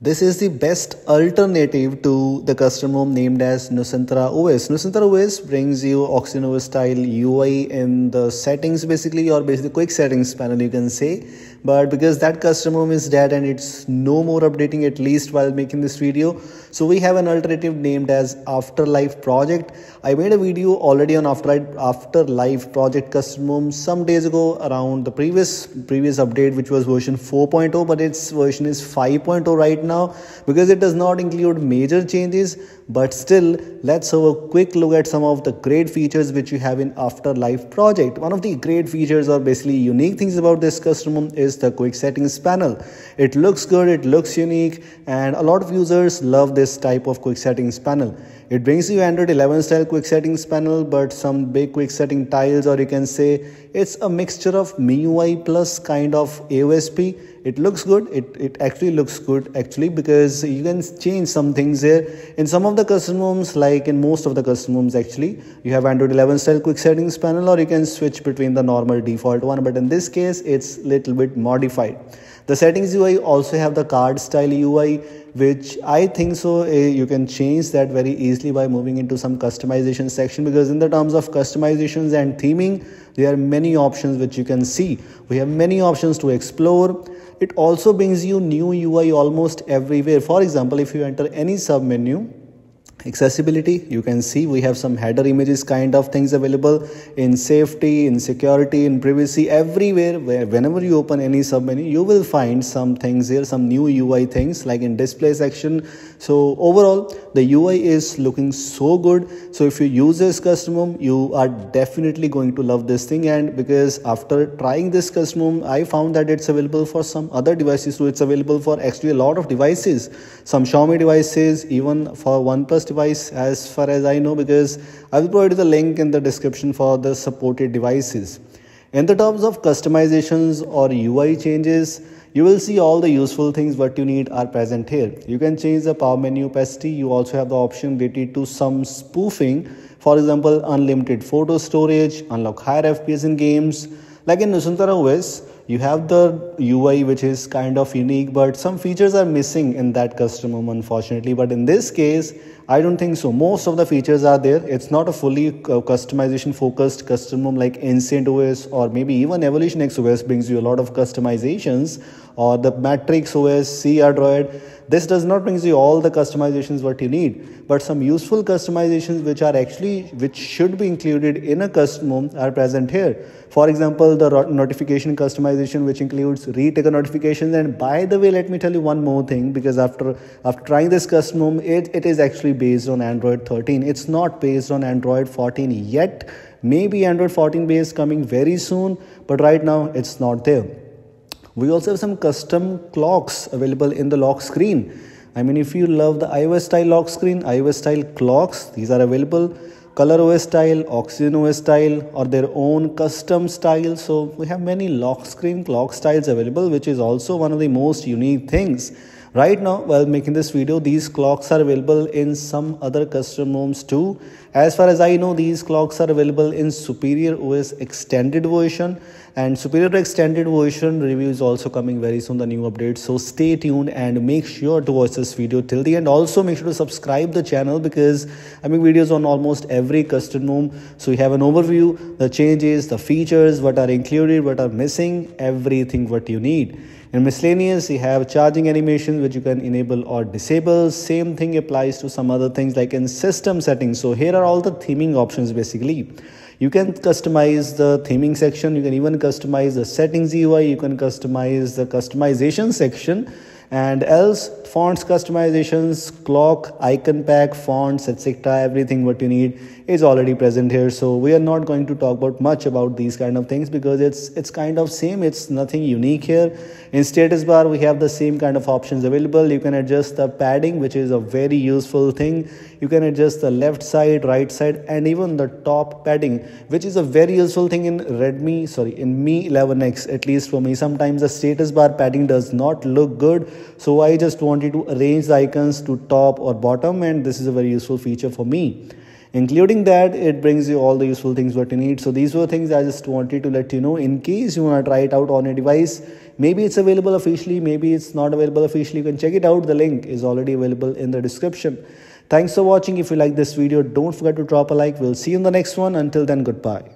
This is the best alternative to the custom ROM named as Nusantara OS. Nusantara OS brings you Oxygen OS style UI in the settings basically or basically quick settings panel you can say but because that custom ROM is dead and it's no more updating at least while making this video so we have an alternative named as afterlife project i made a video already on afterlife project custom ROM some days ago around the previous previous update which was version 4.0 but its version is 5.0 right now because it does not include major changes but still let's have a quick look at some of the great features which you have in afterlife project one of the great features or basically unique things about this custom is the quick settings panel it looks good it looks unique and a lot of users love this type of quick settings panel it brings you Android 11 style quick settings panel, but some big quick setting tiles, or you can say it's a mixture of MIUI plus kind of AOSP. It looks good. It, it actually looks good actually because you can change some things here. In some of the custom ROMs, like in most of the custom ROMs actually, you have Android 11 style quick settings panel or you can switch between the normal default one. But in this case, it's little bit modified. The settings UI also have the card style UI which I think so uh, you can change that very easily by moving into some customization section because in the terms of customizations and theming there are many options which you can see we have many options to explore it also brings you new UI almost everywhere. For example if you enter any sub menu accessibility. You can see we have some header images kind of things available in safety in security in privacy everywhere where whenever you open any submenu you will find some things here some new ui things like in display section. So overall the ui is looking so good. So if you use this custom you are definitely going to love this thing. And because after trying this custom i found that it's available for some other devices. So it's available for actually a lot of devices. Some xiaomi devices even for oneplus device as far as I know because I will provide the link in the description for the supported devices. In the terms of customizations or UI changes, you will see all the useful things what you need are present here. You can change the power menu opacity. You also have the option related to some spoofing. For example, unlimited photo storage, unlock higher FPS in games. Like in Nusantara OS, you have the UI which is kind of unique but some features are missing in that custom ROM unfortunately but in this case I don't think so. Most of the features are there. It's not a fully uh, customization focused custom like Ancient OS or maybe even Evolution X OS brings you a lot of customizations or the Matrix OS, C Android this does not bring you all the customizations what you need but some useful customizations which are actually which should be included in a custom are present here. For example the notification customization which includes retake notifications. And by the way let me tell you one more thing because after after trying this custom it, it is actually based on android 13 it's not based on android 14 yet maybe android 14 base coming very soon but right now it's not there we also have some custom clocks available in the lock screen. I mean, if you love the iOS style lock screen, iOS style clocks, these are available. Color OS style, Oxygen OS style, or their own custom style. So we have many lock screen clock styles available, which is also one of the most unique things. Right now, while making this video, these clocks are available in some other custom ROMs too. As far as I know, these clocks are available in Superior OS extended version and superior extended version review is also coming very soon the new update. So stay tuned and make sure to watch this video till the end. Also make sure to subscribe the channel because i make videos on almost every custom ROM so we have an overview the changes the features what are included what are missing everything what you need. In miscellaneous, you have charging animations which you can enable or disable. Same thing applies to some other things like in system settings. So here are all the theming options basically. You can customize the theming section. You can even customize the settings UI. You can customize the customization section and else fonts customizations clock icon pack fonts etc everything what you need is already present here. So we are not going to talk about much about these kind of things because it's it's kind of same. It's nothing unique here. In status bar we have the same kind of options available. You can adjust the padding which is a very useful thing. You can adjust the left side right side and even the top padding which is a very useful thing in redmi sorry in mi 11x at least for me. Sometimes the status bar padding does not look good so i just wanted to arrange the icons to top or bottom and this is a very useful feature for me. Including that it brings you all the useful things what you need. So these were things i just wanted to let you know in case you want to try it out on a device. Maybe it's available officially maybe it's not available officially. You can check it out. The link is already available in the description. Thanks for watching. If you like this video don't forget to drop a like. We'll see you in the next one. Until then goodbye